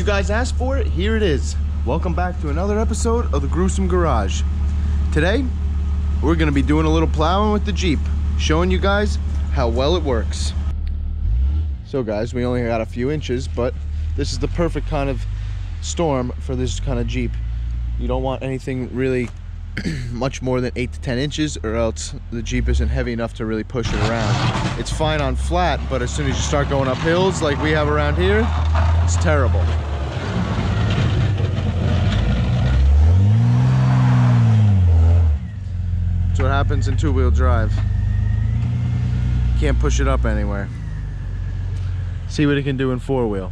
You guys asked for it, here it is. Welcome back to another episode of the Gruesome Garage. Today, we're gonna be doing a little plowing with the Jeep, showing you guys how well it works. So guys, we only got a few inches, but this is the perfect kind of storm for this kind of Jeep. You don't want anything really much more than 8 to 10 inches or else the Jeep isn't heavy enough to really push it around. It's fine on flat, but as soon as you start going up hills like we have around here, it's terrible. That's what happens in two-wheel drive. Can't push it up anywhere. See what it can do in four-wheel.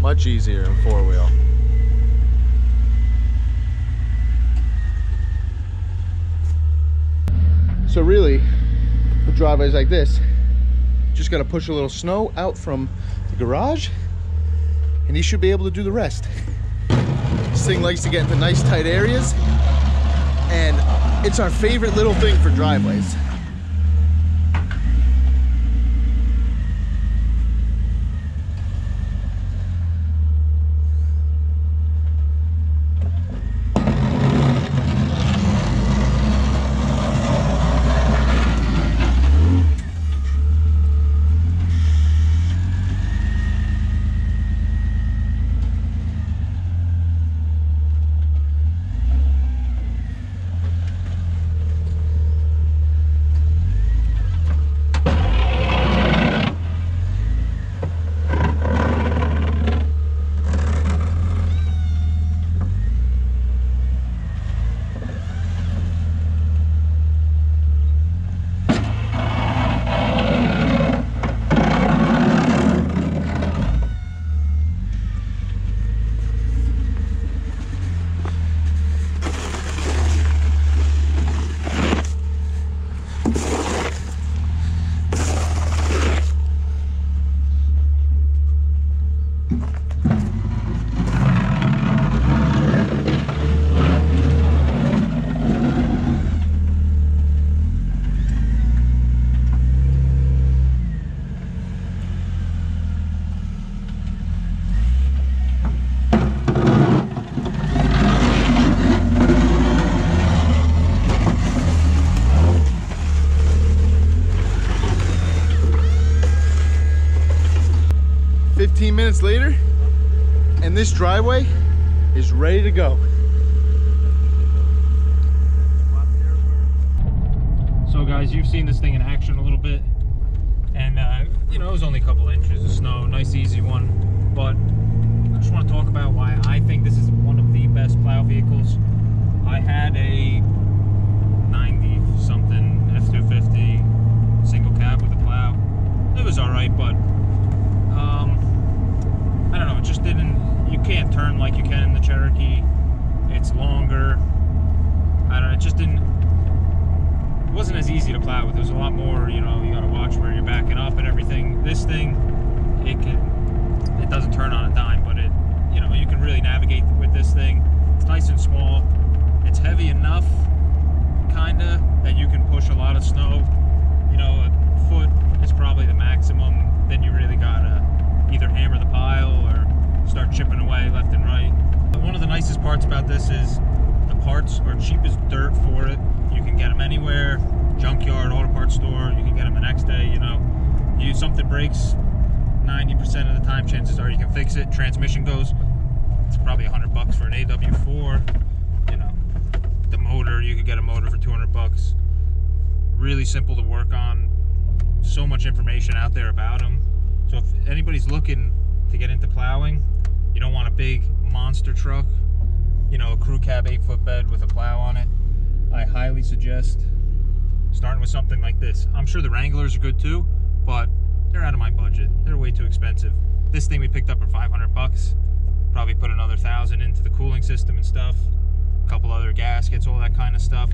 Much easier in four-wheel. So really, the driveway is like this. Just gotta push a little snow out from the garage and you should be able to do the rest. This thing likes to get into nice tight areas and it's our favorite little thing for driveways. Minutes later, and this driveway is ready to go. So guys, you've seen this thing in action a little bit. And uh, you know, it was only a couple inches of snow, nice easy one. But I just want to talk about why I think this is one of the best plow vehicles. I had a 90 something F250 single cab with a plow. It was alright, but um, I don't know, it just didn't you can't turn like you can in the Cherokee. It's longer. I don't know, it just didn't it wasn't as easy to plow with. There was a lot more, you know, you gotta watch where you're backing up and everything. This thing, it can, it doesn't turn on a dime, but it, you know, you can really navigate with this thing. It's nice and small. It's heavy enough, kinda, that you can push a lot of snow. You know, a foot is probably the maximum. Then you really gotta either hammer the pile or start chipping away left and right. But one of the nicest parts about this is the parts are cheap as dirt for it. You can get them anywhere, junkyard, auto parts store. You can get them the next day. You know, you something breaks, 90% of the time, chances are you can fix it. Transmission goes, it's probably 100 bucks for an AW4. You know, the motor, you could get a motor for 200 bucks. Really simple to work on. So much information out there about them. So if anybody's looking to get into plowing, you don't want a big monster truck, you know, a crew cab eight foot bed with a plow on it. I highly suggest starting with something like this. I'm sure the Wranglers are good too, but they're out of my budget. They're way too expensive. This thing we picked up for 500 bucks. Probably put another thousand into the cooling system and stuff. A couple other gaskets, all that kind of stuff.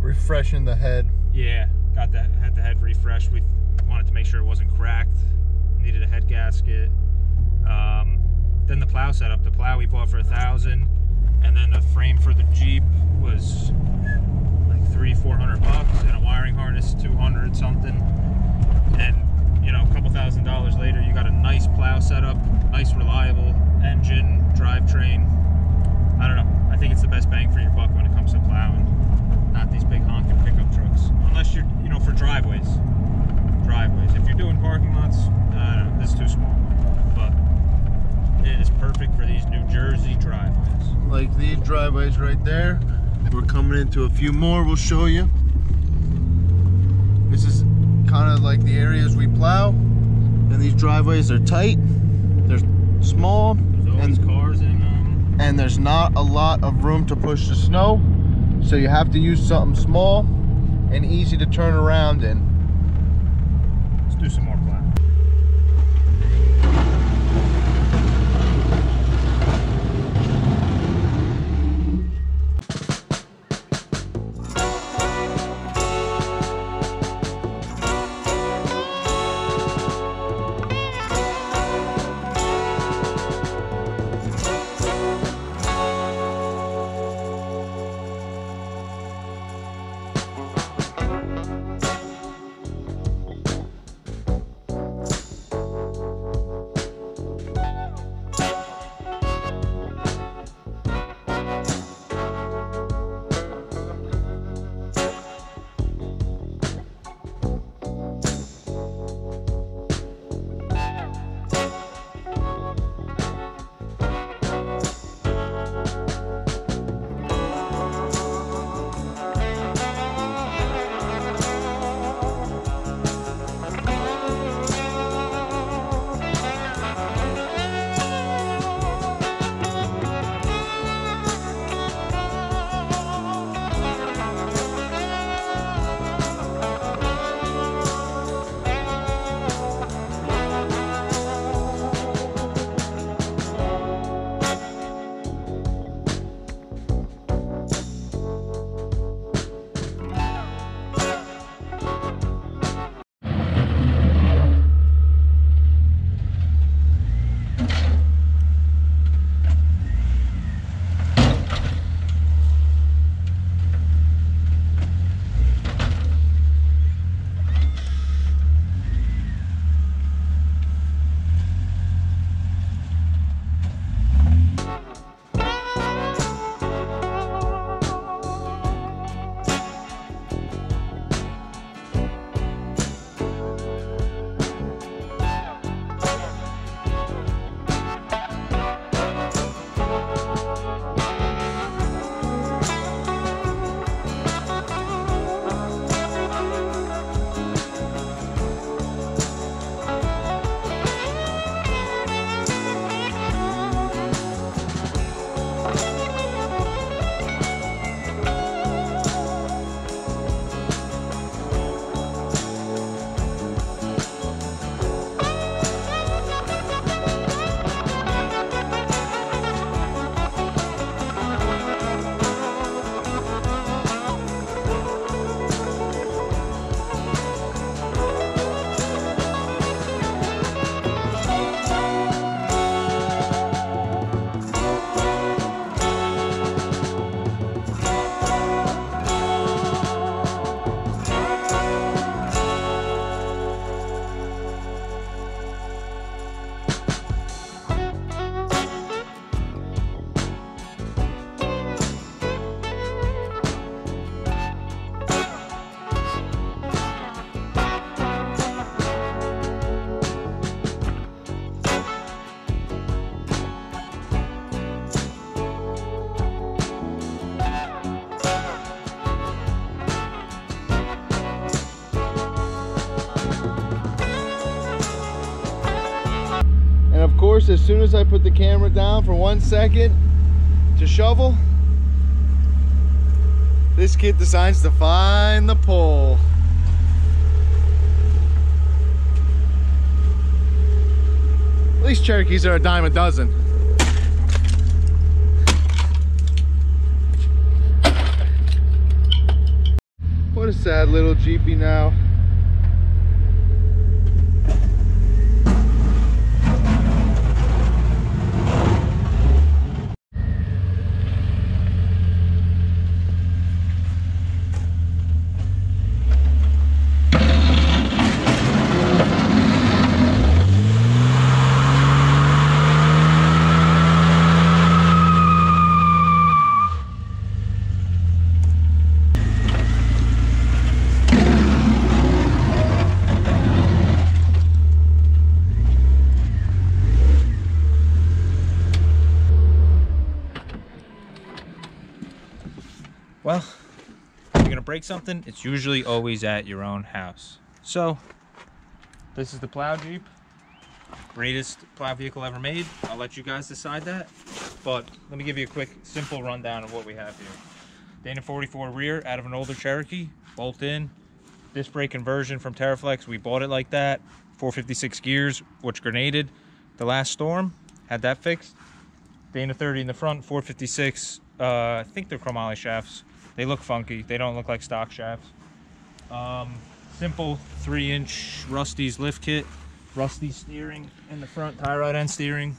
refreshing the head. Yeah, got that had the head refreshed. We wanted to make sure it wasn't cracked. Needed a head gasket. Um, then the plow setup. The plow we bought for a thousand, and then the frame for the Jeep was like three, four hundred bucks, and a wiring harness, two hundred something. And you know, a couple thousand dollars later, you got a nice plow setup, nice reliable engine, drivetrain. I don't know. I think it's the best bang for your buck when it comes to plowing. Not these big honking pickup trucks, unless you're, you know, for driveways. Driveways. If you're doing parking lots, uh, this is too small. But it is perfect for these New Jersey driveways. Like these driveways right there. We're coming into a few more. We'll show you. This is kind of like the areas we plow, and these driveways are tight. Small, There's and cars in them. and there's not a lot of room to push the snow. So you have to use something small and easy to turn around in. Let's do some more. Course, as soon as I put the camera down for one second to shovel, this kid decides to find the pole. At least Cherokees are a dime a dozen. What a sad little Jeepy now. Well, if you're gonna break something, it's usually always at your own house. So, this is the plow Jeep. Greatest plow vehicle ever made. I'll let you guys decide that. But let me give you a quick, simple rundown of what we have here. Dana 44 rear out of an older Cherokee, bolt in. Disc brake conversion from TeraFlex. We bought it like that. 456 gears, which grenaded the last storm. Had that fixed. Dana 30 in the front, 456. Uh, I think they're chromoly shafts. They look funky. They don't look like stock shafts. Um, simple three inch Rusty's lift kit. Rusty steering in the front, tie rod end steering.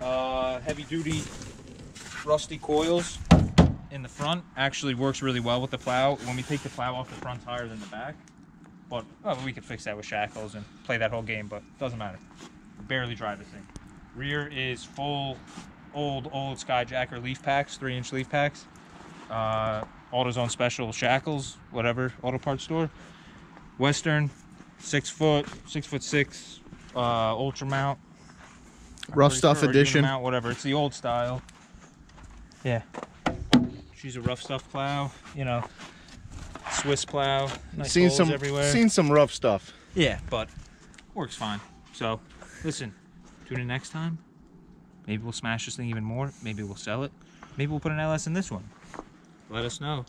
Uh, heavy duty Rusty coils in the front. Actually works really well with the plow. When we take the plow off, the front's higher than the back. But well, we could fix that with shackles and play that whole game, but it doesn't matter. Barely drive this thing. Rear is full old, old Skyjacker leaf packs, three inch leaf packs. Uh, AutoZone special shackles, whatever, auto parts store. Western, six foot, six foot six, uh, ultra mount. I'm Rough stuff sure, edition. Unimount, whatever. It's the old style. Yeah. She's a rough stuff plow, you know. Swiss plow. Nice seen some everywhere. seen some rough stuff. Yeah, but works fine. So, listen, tune in next time. Maybe we'll smash this thing even more. Maybe we'll sell it. Maybe we'll put an LS in this one. Let us know.